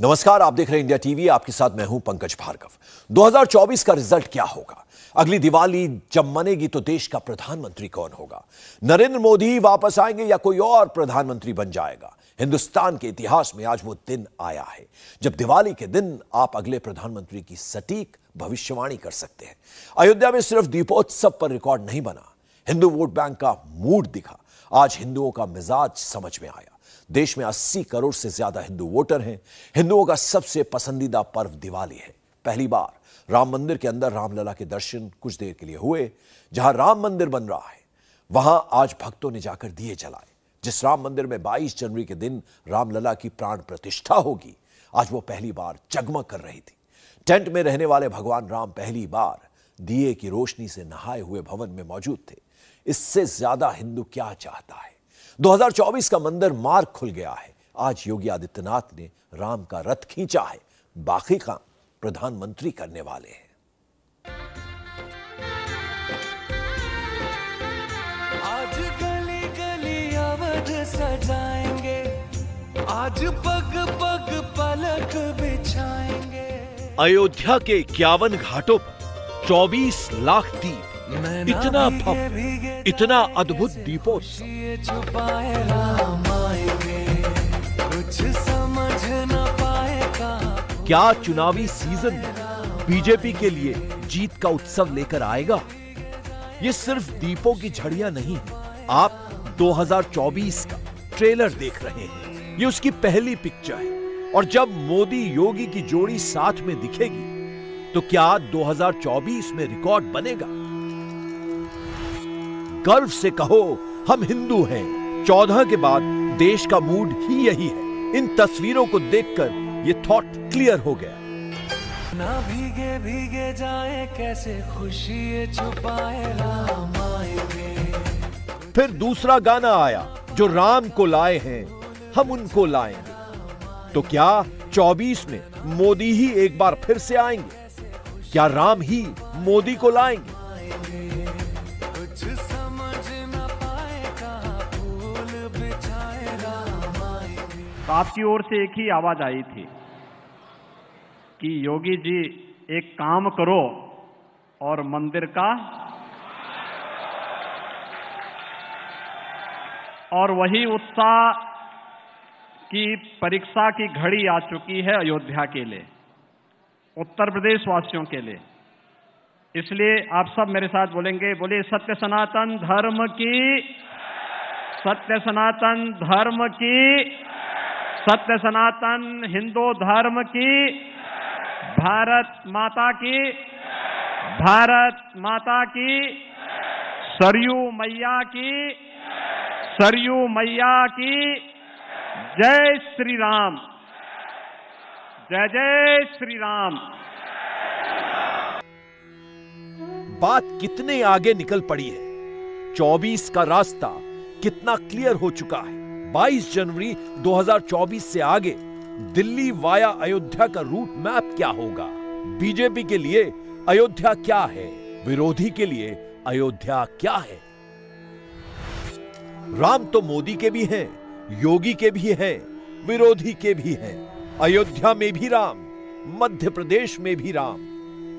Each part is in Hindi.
नमस्कार, आप देख रहे हैं इंडिया टीवी। आपके साथ मैं हूँ पंकज भार्गव। 2024 का रिज़ल्ट क्या होगा? अगली दिवाली जब मनेगी तो देश का प्रधानमंत्री कौन होगा? नरेंद्र मोदी वापस आएँगे या कोई और प्रधानमंत्री बन जाएगा? हिंदुस्तान के इतिहास में आज वो दिन आया है, जब दिवाली के दिन आप अगले प्रधानमंत्री की सटीक भविष्यवाणी कर सकते हैं। अयोध्या में सिर्फ़ दीपोत्सव पर रिकॉर्ड नहीं बना, हिंदू वोट बैंक का मूड दिखा। आज हिंदुओं का मिजाज समझ में आया। देश में 80 करोड़ से ज़्यादा हिंदू वोटर हैं। हिंदुओं का सबसे पसंदीदा पर्व दिवाली है। पहली बार राम मंदिर के अंदर रामलला के दर्शन कुछ देर के लिए हुए, जहाँ राम मंदिर बन रहा है। वहाँ आज भक्तों ने जाकर दिए जलाए। जिस राम मंदिर में 22 जनवरी के दिन रामलला की प्राण प्रतिष्ठा होगी, आज वो पहली बार जगमग कर रही थी। टेंट में रहने वाले भगवान राम पहली बार दिए की रोशनी से नहाए हुए भवन में मौजूद थे। इससे ज़्यादा हिंदू क्या चाहता है? 2024 का मंदिर मार्ग खुल गया है। आज योगी आदित्यनाथ ने राम का रथ खींचा है। बाकी काम प्रधानमंत्री करने वाले हैं। आज गली गली अवध सजाएँगे। आज पग पग पलक बिछाएँगे। अयोध्या के इक्यावन घाटों पर 24 लाख दीप। इतना भव्य, इतना अद्भुत दीपोत्सव। क्या चुनावी सीज़न बीजेपी के लिए जीत का उत्सव लेकर आएगा? ये सिर्फ़ दीपों की झड़ियाँ नहीं है। आप 2024 का ट्रेलर देख रहे हैं। ये उसकी पहली पिक्चर है। और जब मोदी योगी की जोड़ी साथ में दिखेगी तो क्या 2024 में रिकॉर्ड बनेगा? गर्व से कहो हम हिंदू हैं। चौदह के बाद देश का मूड ही यही है। इन तस्वीरों को देखकर ये थॉट क्लियर हो गया। ना भीगे भीगे जाए कैसे खुशी छुपाए फिर दूसरा गाना आया जो राम को लाए हैं हम उनको लाएँगे तो क्या 24 में मोदी ही एक बार फिर से आएँगे? क्या राम ही मोदी को लाएँगे? तो आपकी ओर से एक ही आवाज़ आई थी कि योगी जी, एक काम करो और मंदिर का और वही उत्साह की परीक्षा की घड़ी आ चुकी है अयोध्या के लिए, उत्तर प्रदेश वासियों के लिए। इसलिए आप सब मेरे साथ बोलेंगे बोले सत्य सनातन धर्म की, सत्य सनातन धर्म की सत्य सनातन हिंदू धर्म की, भारत माता की, भारत माता की, सरयू मैया की, सरयू मैया की। जय श्री राम। जय जय श्री राम। बात कितने आगे निकल पड़ी है? 24 का रास्ता कितना क्लियर हो चुका है? 22 जनवरी 2024 से आगे, दिल्ली वाया अयोध्या का रूट मैप क्या होगा? बीजेपी के लिए अयोध्या क्या है? विरोधी के लिए अयोध्या क्या है? राम तो मोदी के भी हैं, योगी के भी हैं, विरोधी के भी हैं, अयोध्या में भी राम, मध्य प्रदेश में भी राम,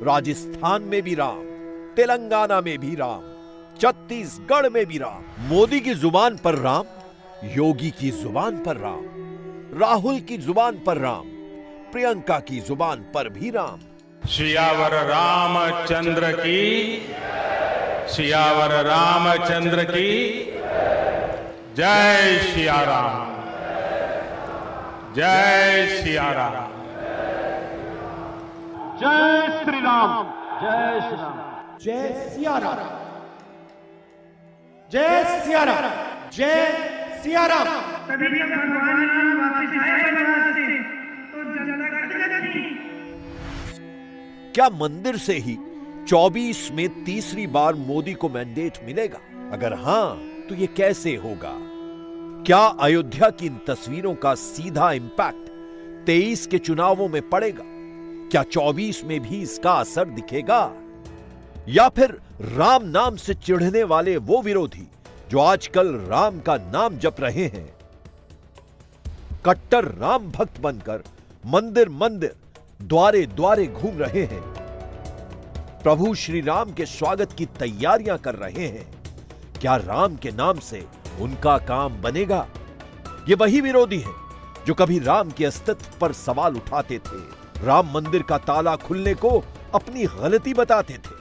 राजस्थान में भी राम, तेलंगाना में भी राम, छत्तीसगढ़ में भी राम। मोदी की ज़ुबान पर राम? योगी की ज़ुबान पर राम राहुल की ज़ुबान पर राम प्रियंका की ज़ुबान पर भी राम। सियावर रामचंद्र की सियावर रामचंद्र की। जय सिया राम जय सिया राम जय श्री राम जय श्री राम जय सिया राम जय सिया राम जय सिया राम तभी जब भगवान क्या मंदिर से ही 24 में तीसरी बार मोदी को मैंडेट मिलेगा? अगर हाँ तो ये कैसे होगा? क्या अयोध्या की इन तस्वीरों का सीधा इंपैक्ट 23 के चुनावों में पड़ेगा? क्या 24 में भी इसका असर दिखेगा? या फिर राम नाम से चिढ़ने वाले वो विरोधी जो आजकल राम का नाम जप रहे हैं। कट्टर राम भक्त बनकर मंदिर मंदिर, द्वारे द्वारे घूम रहे हैं। प्रभु श्री राम के स्वागत की तैयारियाँ कर रहे हैं। क्या राम के नाम से उनका काम बनेगा? ये वही विरोधी हैं जो कभी राम के अस्तित्व पर सवाल उठाते थे। राम मंदिर का ताला खुलने को अपनी गलती बताते थे।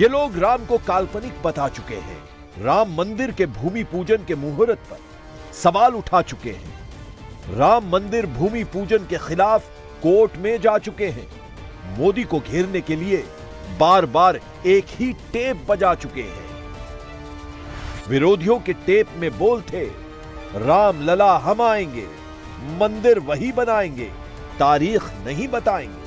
ये लोग राम को काल्पनिक बता चुके हैं। राम मंदिर के भूमि पूजन के मुहूर्त पर सवाल उठा चुके हैं। राम मंदिर भूमि पूजन के खिलाफ कोर्ट में जा चुके हैं। मोदी को घेरने के लिए बार बार एक ही टेप बजा चुके हैं। विरोधियों के टेप में बोल थे, राम लला हम आएँगे, मंदिर वही बनाएँगे, तारीख नहीं बताएँगे।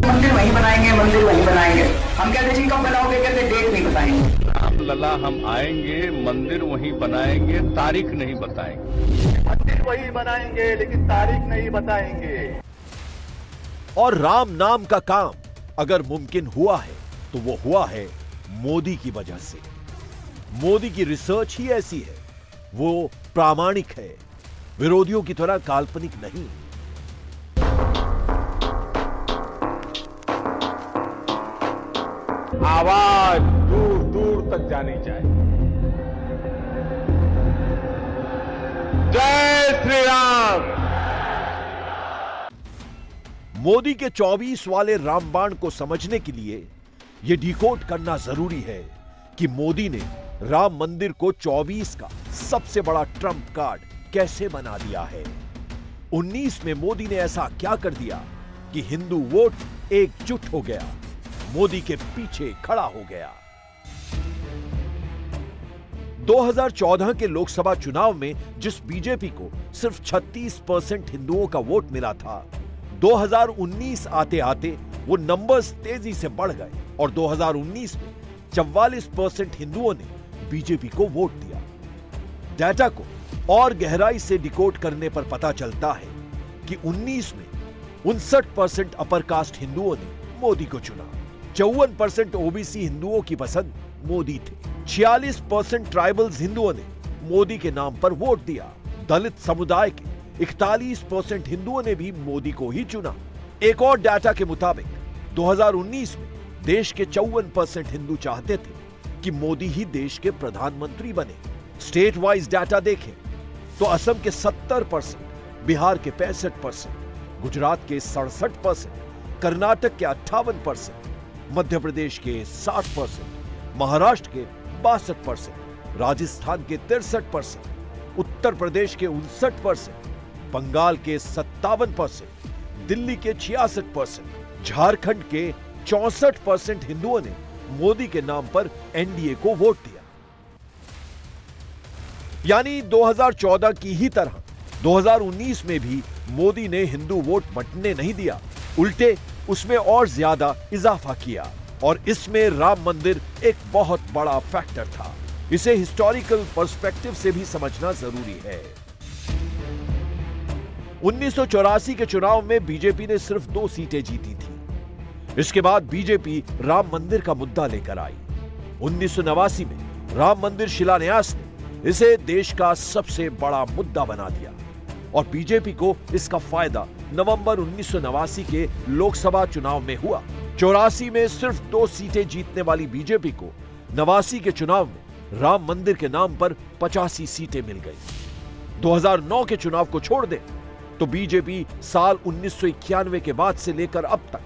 मंदिर वहीं बनाएँगे मंदिर वहीं बनाएँगे। हम कहते जी कब बनाओगे? कहते डेट नहीं बताएँगे। राम लला हम आएँगे मंदिर वहीं बनाएँगे तारीख नहीं बताएँगे। मंदिर वही बनाएँगे लेकिन तारीख नहीं बताएँगे। और राम नाम का काम अगर मुमकिन हुआ है तो वो हुआ है मोदी की वजह से। मोदी की रिसर्च ही ऐसी है वो प्रामाणिक है विरोधियों की तरह काल्पनिक नहीं। आवाज़ दूर दूर तक जानी चाहिए। जय श्री राम मोदी के 24 वाले रामबाण को समझने के लिए यह डिकोड करना ज़रूरी है कि मोदी ने राम मंदिर को 24 का सबसे बड़ा ट्रंप कार्ड कैसे बना दिया है। 19 में मोदी ने ऐसा क्या कर दिया कि हिंदू वोट एकजुट हो गया? मोदी के पीछे खड़ा हो गया। 2014 के लोकसभा चुनाव में जिस बीजेपी को सिर्फ़ 36 परसेंट हिंदुओं का वोट मिला था 2019 आते आते वो नंबर्स तेज़ी से बढ़ गए और 2019 में 44 परसेंट हिंदुओं ने बीजेपी को वोट दिया। डाटा को और गहराई से डिकोड करने पर पता चलता है कि 19 में उनसठ परसेंट अपर कास्ट हिंदुओं ने मोदी को चुना। चौवन परसेंट ओबीसी हिंदुओं की पसंद मोदी थे। 46 परसेंट ट्राइबल्स हिंदुओं ने मोदी के नाम पर वोट दिया। दलित समुदाय के 41 परसेंट हिंदुओं ने भी मोदी को ही चुना। एक और डाटा के मुताबिक 2019 में देश के चौवन परसेंट हिंदू चाहते थे कि मोदी ही देश के प्रधानमंत्री बने। स्टेट वाइज डाटा देखें तो असम के 70 परसेंट, बिहार के पैंसठ परसेंट, गुजरात के सड़सठ परसेंट, कर्नाटक के अट्ठावन परसेंट मध्य प्रदेश के 60 परसेंट, महाराष्ट्र के बासठ परसेंट, राजस्थान के तिरसठ परसेंट, उत्तर प्रदेश के उनसठ परसेंट, बंगाल के सत्तावन परसेंट, दिल्ली के छियासठ परसेंट, झारखंड के चौसठ परसेंट हिंदुओं ने मोदी के नाम पर एनडीए को वोट दिया। यानी 2014 की ही तरह 2019 में भी मोदी ने हिंदू वोट बंटने नहीं दिया। उल्टे उसमें और ज़्यादा इजाफा किया और इसमें राम मंदिर एक बहुत बड़ा फैक्टर था। इसे हिस्टोरिकल पर्सपेक्टिव से भी समझना ज़रूरी है। उन्नीस सौ चौरासी के चुनाव में बीजेपी ने सिर्फ़ दो सीटें जीती थी। इसके बाद बीजेपी राम मंदिर का मुद्दा लेकर आई। उन्नीस सौ नवासी में राम मंदिर शिलान्यास ने इसे देश का सबसे बड़ा मुद्दा बना दिया और बीजेपी को इसका फ़ायदा नवंबर उन्नीस सौ नवासी के लोकसभा चुनाव में हुआ। चौरासी में सिर्फ़ दो सीटें जीतने वाली बीजेपी को नवासी के चुनाव में राम मंदिर के नाम पर पचासी सीटें मिल गई। 2009 के चुनाव को छोड़ दें तो बीजेपी साल उन्नीस सौ इक्यानवे के बाद से लेकर अब तक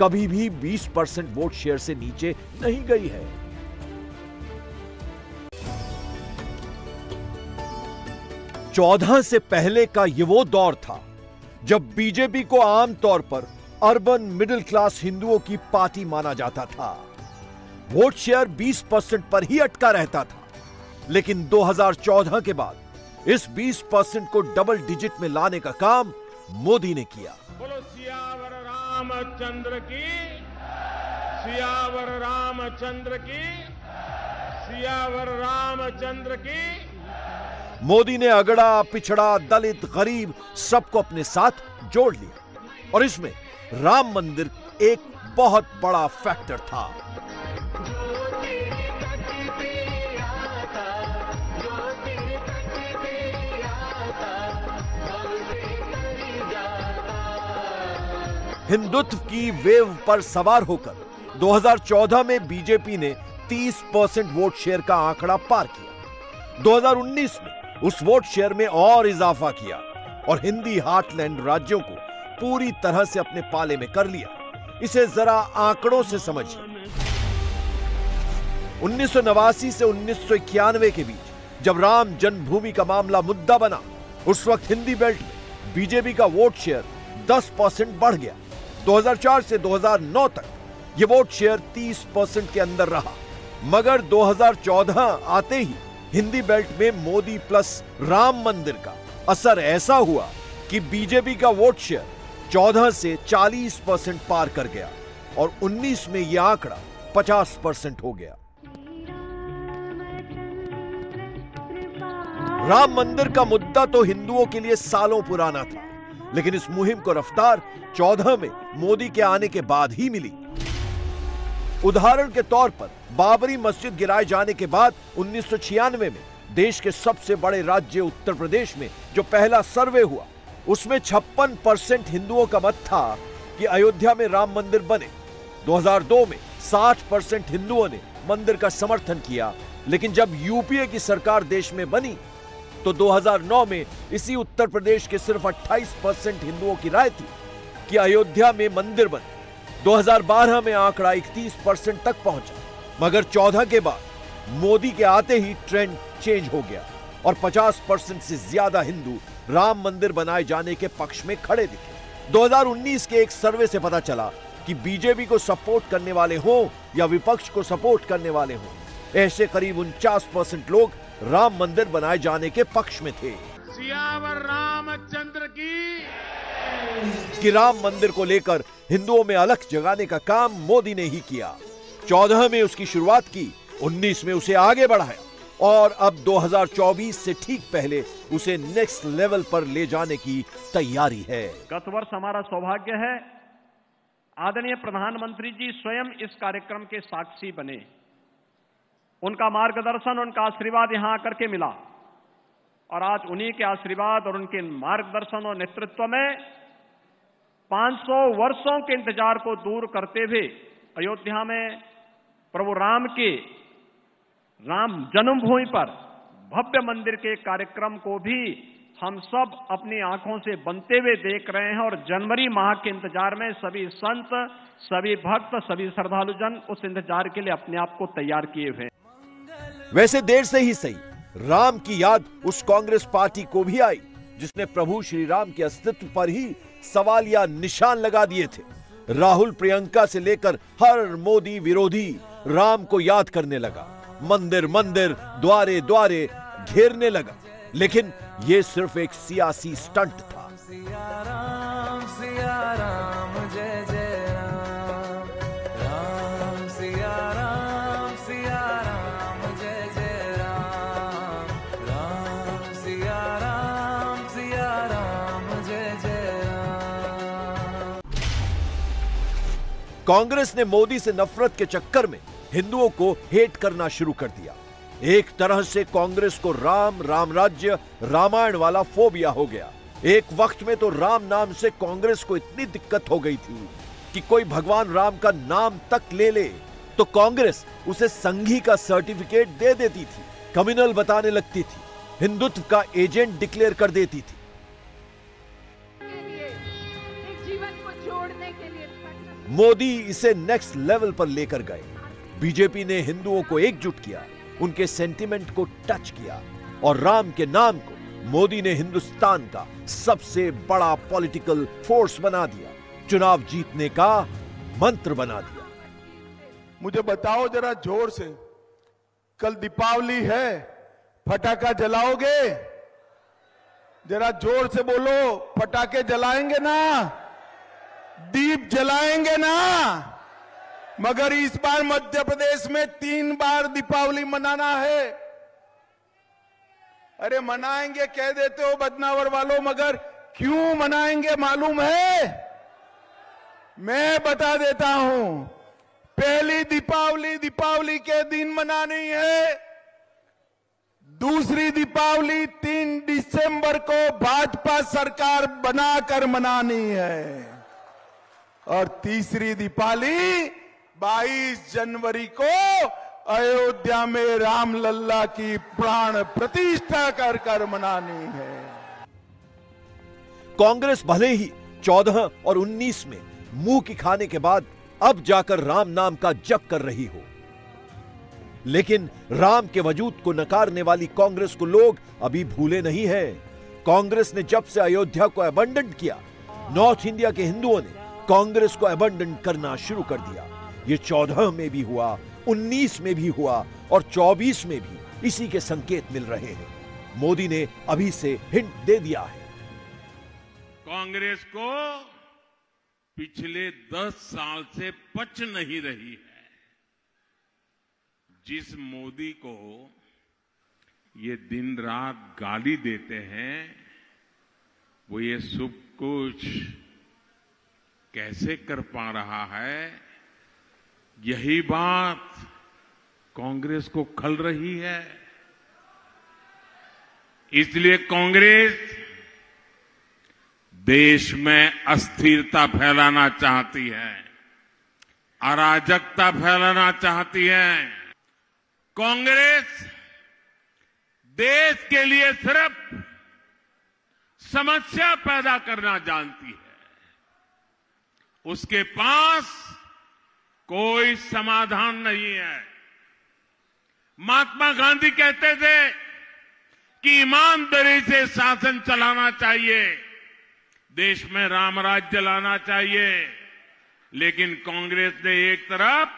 कभी भी 20 परसेंट वोट शेयर से नीचे नहीं गई है। चौदह से पहले का ये वो दौर था जब बीजेपी को आमतौर पर अर्बन मिडिल क्लास हिंदुओं की पार्टी माना जाता था, वोट शेयर 20 परसेंट पर ही अटका रहता था। लेकिन 2014 के बाद इस 20 परसेंट को डबल डिजिट में लाने का काम मोदी ने किया। बोलो, सियावर रामचंद्र की, सियावर रामचंद्र की, सियावर रामचंद्र की मोदी ने अगड़ा, पिछड़ा, दलित, गरीब सबको अपने साथ जोड़ लिया। और इसमें राम मंदिर एक बहुत बड़ा फैक्टर था। हिंदुत्व की वेव पर सवार होकर 2014 में बीजेपी ने 30 परसेंट वोट शेयर का आंकड़ा पार किया। 2019 में उस वोट शेयर में और इजाफा किया और हिंदी हार्टलैंड राज्यों को पूरी तरह से अपने पाले में कर लिया। इसे जरा आंकड़ों से समझिए। उन्नीस से उन्नीस सौ इक्यानवे के बीच जब राम जन्मभूमि का मामला मुद्दा बना, उस वक्त हिंदी बेल्ट में बीजेपी का वोट शेयर 10 परसेंट बढ़ गया। 2004 से 2009 तक यह वोट शेयर 30 परसेंट के अंदर रहा। मगर 2014 आते ही हिंदी बेल्ट में मोदी प्लस राम मंदिर का असर ऐसा हुआ कि बीजेपी का वोट शेयर 14 से 40 परसेंट पार कर गया और 19 में यह आंकड़ा 50 परसेंट हो गया। राम मंदिर का मुद्दा तो हिंदुओं के लिए सालों पुराना था, लेकिन इस मुहिम को रफ्तार 14 में मोदी के आने के बाद ही मिली। उदाहरण के तौर पर, बाबरी मस्जिद गिराए जाने के बाद उन्नीस सौ छियानवे में देश के सबसे बड़े राज्य उत्तर प्रदेश में जो पहला सर्वे हुआ, उसमें छप्पन परसेंट हिंदुओं का मत था कि अयोध्या में राम मंदिर बने। 2002 में 60 परसेंट हिंदुओं ने मंदिर का समर्थन किया, लेकिन जब यूपीए की सरकार देश में बनी तो 2009 में इसी उत्तर प्रदेश के सिर्फ़ 28 परसेंट हिंदुओं की राय थी कि अयोध्या में मंदिर बने। 2012 में आंकड़ा 31 परसेंट तक पहुँचा, मगर 14 के बाद मोदी के आते ही ट्रेंड चेंज हो गया और 50 परसेंट से ज़्यादा हिंदू राम मंदिर बनाए जाने के पक्ष में खड़े दिखे। 2019 के एक सर्वे से पता चला कि बीजेपी को सपोर्ट करने वाले हो या विपक्ष को सपोर्ट करने वाले हो, ऐसे करीब उनचास परसेंट लोग राम मंदिर बनाए जाने के पक्ष में थे। सियावर रामचंद्र की कि राम मंदिर को लेकर हिंदुओं में अलग जगाने का काम मोदी ने ही किया। चौदह में उसकी शुरुआत की, उन्नीस में उसे आगे बढ़ाया और अब 2024 से ठीक पहले उसे नेक्स्ट लेवल पर ले जाने की तैयारी है। गत वर्ष हमारा सौभाग्य है, आदरणीय प्रधानमंत्री जी स्वयं इस कार्यक्रम के साक्षी बने। उनका मार्गदर्शन, उनका आशीर्वाद यहाँ आकर के मिला। और आज उन्हीं के आशीर्वाद और उनके मार्गदर्शन और नेतृत्व में 500 वर्षों के इंतज़ार को दूर करते हुए अयोध्या में प्रभु राम के राम जन्मभूमि पर भव्य मंदिर के कार्यक्रम को भी हम सब अपनी आँखों से बनते हुए देख रहे हैं और जनवरी माह के इंतज़ार में सभी संत, सभी भक्त, सभी श्रद्धालुजन उस इंतज़ार के लिए अपने आप को तैयार किए हुए वैसे देर से ही सही। राम की याद उस कांग्रेस पार्टी को भी आई, जिसने प्रभु श्री राम के अस्तित्व पर ही सवाल या निशान लगा दिए थे। राहुल प्रियंका से लेकर हर मोदी विरोधी राम को याद करने लगा। मंदिर मंदिर, द्वारे द्वारे घेरने लगा। लेकिन यह सिर्फ़ एक सियासी स्टंट था। कांग्रेस ने मोदी से नफरत के चक्कर में हिंदुओं को हेट करना शुरू कर दिया। एक तरह से कांग्रेस को राम राम राज्य, रामायण वाला फोबिया हो गया। एक वक्त में तो राम नाम से कांग्रेस को इतनी दिक्कत हो गई थी कि कोई भगवान राम का नाम तक ले ले तो कांग्रेस उसे संघी का सर्टिफिकेट दे देती थी, कम्युनल बताने लगती थी, हिंदुत्व का एजेंट डिक्लेयर कर देती थी। मोदी इसे नेक्स्ट लेवल पर लेकर गए। बीजेपी ने हिंदुओं को एकजुट किया, उनके सेंटिमेंट को टच किया और राम के नाम को मोदी ने हिंदुस्तान का सबसे बड़ा पॉलिटिकल फोर्स बना दिया। चुनाव जीतने का मंत्र बना दिया। मुझे बताओ जरा ज़ोर से, कल दीपावली है फटाका जलाओगे? जरा ज़ोर से बोलो फटाके जलाएँगे ना? दीप जलाएँगे ना। मगर इस बार मध्य प्रदेश में तीन बार दीपावली मनाना है। अरे मनाएँगे, कह देते हो बदनावर वालों, मगर क्यों मनाएँगे मालूम है? मैं बता देता हूँ, पहली दीपावली दीपावली के दिन मनानी है। दूसरी दीपावली तीन दिसंबर को भाजपा सरकार बनाकर मनानी है। और तीसरी दीपावली 22 जनवरी को अयोध्या में राम लल्ला की प्राण प्रतिष्ठा कर कर मनानी है। कांग्रेस भले ही 14 और 19 में मुँह की खाने के बाद अब जाकर राम नाम का जप कर रही हो। लेकिन राम के वजूद को नकारने वाली कांग्रेस को लोग अभी भूले नहीं हैं। कांग्रेस ने जब से अयोध्या को अबंडन किया नॉर्थ इंडिया के हिंदुओं ने कांग्रेस को अबंडन करना शुरू कर दिया। ये चौदह में भी हुआ, उन्नीस में भी हुआ और चौबीस में भी इसी के संकेत मिल रहे हैं। मोदी ने अभी से हिंट दे दिया है। कांग्रेस को पिछले दस साल से पच नहीं रही है। जिस मोदी को ये दिन रात गाली देते हैं, वो ये सब कुछ कैसे कर पा रहा है? यही बात कांग्रेस को खल रही है। इसलिए कांग्रेस देश में अस्थिरता फैलाना चाहती है, अराजकता फैलाना चाहती है। कांग्रेस देश के लिए सिर्फ़ समस्या पैदा करना जानती है। उसके पास कोई समाधान नहीं है। महात्मा गांधी कहते थे कि ईमानदारी से शासन चलाना चाहिए, देश में राम राज्य लाना चाहिए। लेकिन कांग्रेस ने एक तरफ़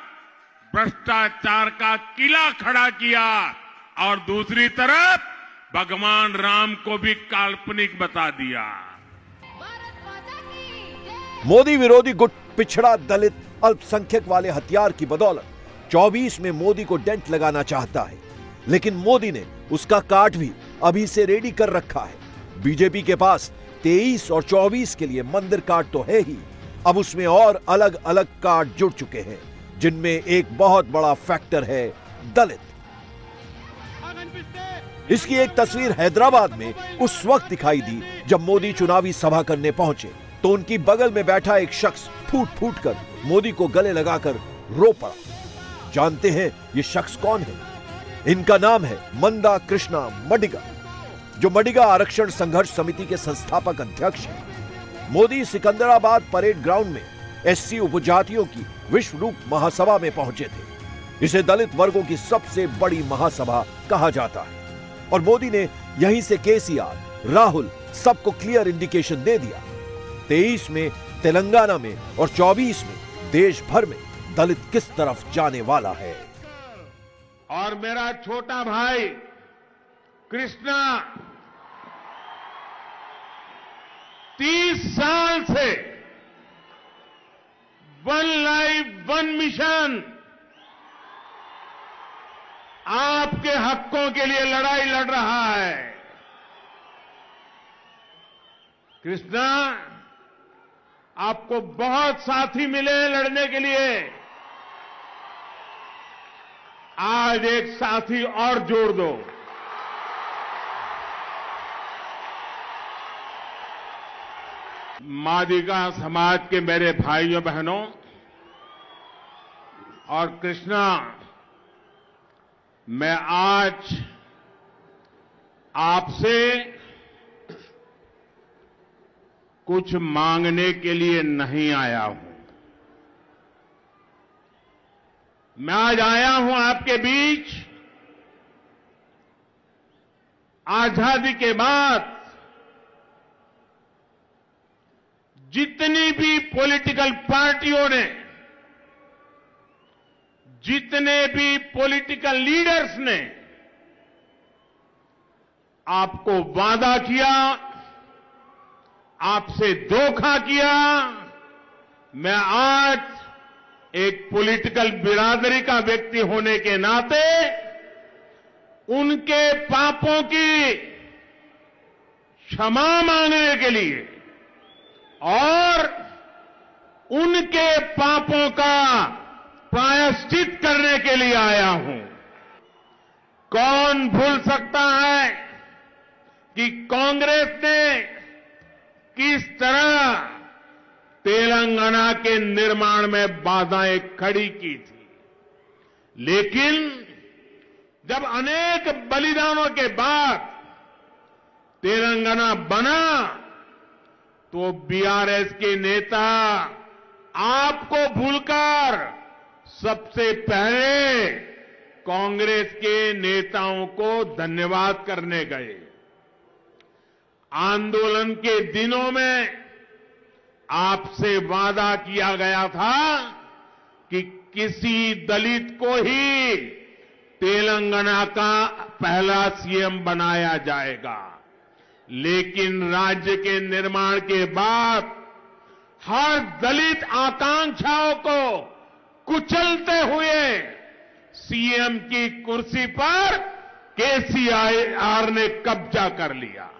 भ्रष्टाचार का किला खड़ा किया और दूसरी तरफ़ भगवान राम को भी काल्पनिक बता दिया। मोदी विरोधी गुट, पिछड़ा दलित, अल्पसंख्यक वाले हथियार की बदौलत। 24 में मोदी को डेंट लगाना चाहता है। लेकिन मोदी ने उसका काट भी अभी से रेडी कर रखा है। बीजेपी के पास 23 और 24 के लिए मंदिर कार्ड तो है ही। अब उसमें और अलग अलग कार्ड जुड़ चुके हैं, जिनमें एक बहुत बड़ा फैक्टर है दलित। इसकी एक तस्वीर हैदराबाद में उस वक्त दिखाई दी, जब मोदी चुनावी सभा करने पहुँचे। तो उनकी बगल में बैठा एक शख्स फूट फूट कर मोदी को गले लगाकर रो पड़ा। जानते हैं ये शख्स कौन है? इनका नाम है मंदा कृष्णा मडिगा, जो मडिगा आरक्षण संघर्ष समिति के संस्थापक अध्यक्ष हैं। मोदी सिकंदराबाद परेड ग्राउंड में एससी उपजातियों की विश्व रूप महासभा में पहुँचे थे। इसे दलित वर्गों की सबसे बड़ी महासभा कहा जाता है। और मोदी ने यहीं से केसीआर, राहुल, सबको क्लियर इंडिकेशन दे दिया। तेईस में, तेलंगाना में और चौबीस में देश भर में दलित किस तरफ़ जाने वाला है? और मेरा छोटा भाई, कृष्णा, तीस साल से वन लाइफ, वन मिशन, आपके हकों के लिए लड़ाई लड़ रहा है। कृष्णा आपको बहुत साथी मिले लड़ने के लिए। आज एक साथी और जोड़ दो। मादिका समाज के मेरे भाइयों, बहनों और कृष्णा, मैं आज आपसे कुछ मांगने के लिए नहीं आया हूँ। मैं आज आया हूँ आपके बीच आज़ादी के बाद जितनी भी पॉलिटिकल पार्टियों ने, जितने भी पॉलिटिकल लीडर्स ने आपको वादा किया आपसे धोखा किया। मैं आज एक पॉलिटिकल बिरादरी का व्यक्ति होने के नाते उनके पापों की क्षमा मांगने के लिए और उनके पापों का प्रायश्चित करने के लिए आया हूँ। कौन भूल सकता है कि कांग्रेस ने किस तरह तेलंगाना के निर्माण में बाधाएँ खड़ी की थी? लेकिन जब अनेक बलिदानों के बाद तेलंगाना बना तो बीआरएस के नेता आपको भूलकर सबसे पहले कांग्रेस के नेताओं को धन्यवाद करने गए। आंदोलन के दिनों में आपसे वादा किया गया था कि किसी दलित को ही तेलंगाना का पहला सीएम बनाया जाएगा। लेकिन राज्य के निर्माण के बाद हर दलित आकांक्षाओं को कुचलते हुए सीएम की कुर्सी पर केसीआईआर ने कब्जा कर लिया।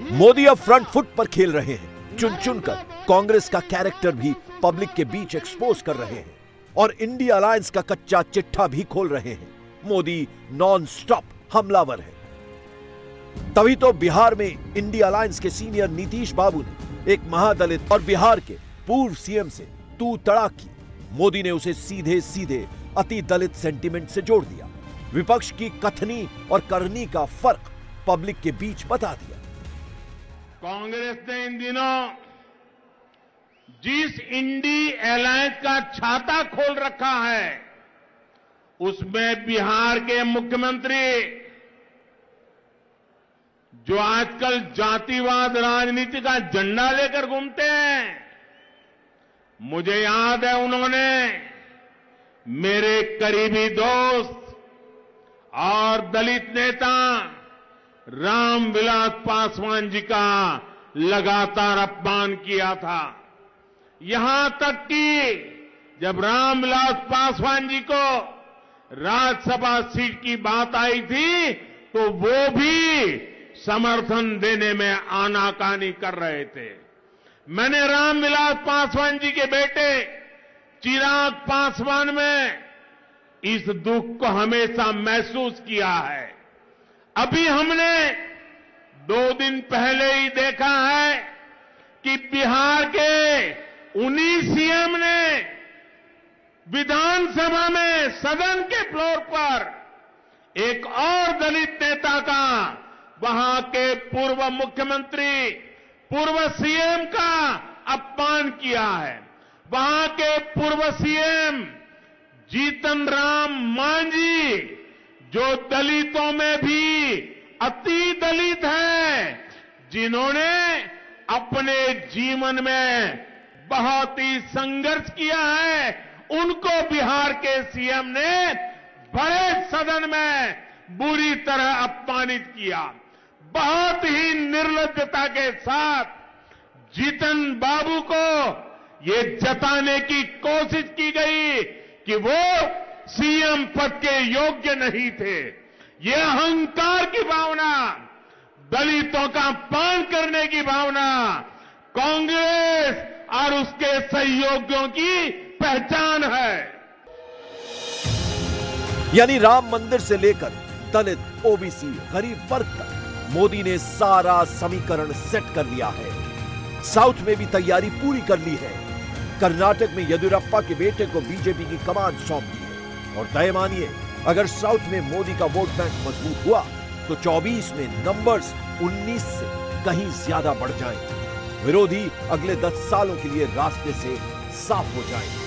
मोदी अब फ्रंट फुट पर खेल रहे हैं। चुन चुनकर कांग्रेस का कैरेक्टर भी पब्लिक के बीच एक्सपोज कर रहे हैं। और इंडिया अलायंस का कच्चा चिट्ठा भी खोल रहे हैं। मोदी नॉन स्टॉप हमलावर है। तभी तो बिहार में इंडिया अलायंस के सीनियर नीतीश बाबू ने एक महादलित और बिहार के पूर्व सीएम से तू तड़ाक की। मोदी ने उसे सीधे सीधे अति दलित सेंटिमेंट से जोड़ दिया। विपक्ष की कथनी और करनी का फ़र्क पब्लिक के बीच बता दिया। कांग्रेस ने इन दिनों जिस इंडी एलायंस का छाता खोल रखा है, उसमें बिहार के मुख्यमंत्री जो आजकल जातिवाद राजनीति का झंडा लेकर घूमते हैं, मुझे याद है उन्होंने मेरे करीबी दोस्त और दलित नेता रामविलास पासवान जी का लगातार अपमान किया था। यहाँ तक कि जब रामविलास पासवान जी को राज्यसभा सीट की बात आई थी तो वो भी समर्थन देने में आनाकानी कर रहे थे। मैंने रामविलास पासवान जी के बेटे चिराग पासवान में इस दुख को हमेशा महसूस किया है। अभी हमने दो दिन पहले ही देखा है कि बिहार के उन्हीं सीएम ने विधानसभा में सदन के फ्लोर पर एक और दलित नेता का, वहाँ के पूर्व मुख्यमंत्री, पूर्व सीएम का अपमान किया है। वहाँ के पूर्व सीएम जीतन राम मांझी जो दलितों में भी अति दलित हैं, जिन्होंने अपने जीवन में बहुत ही संघर्ष किया है, उनको बिहार के सीएम ने बड़े सदन में बुरी तरह अपमानित किया। बहुत ही निर्लजता के साथ जीतन बाबू को ये जताने की कोशिश की गई कि वो सीएम पद के योग्य नहीं थे। ये अहंकार की भावना, दलितों का पान करने की भावना, कांग्रेस और उसके सहयोगियों की पहचान है। यानी राम मंदिर से लेकर दलित, ओबीसी, गरीब वर्ग तक, मोदी ने सारा समीकरण सेट कर लिया है। साउथ में भी तैयारी पूरी कर ली है। कर्नाटक में येदियुरप्पा के बेटे को बीजेपी की कमान सौंप दी। और तय मानिए, अगर साउथ में मोदी का वोट बैंक मज़बूत हुआ तो 24 में नंबर्स 19 से कहीं ज़्यादा बढ़ जाएँगे विरोधी अगले 10 सालों के लिए रास्ते से साफ़ हो जाएँगे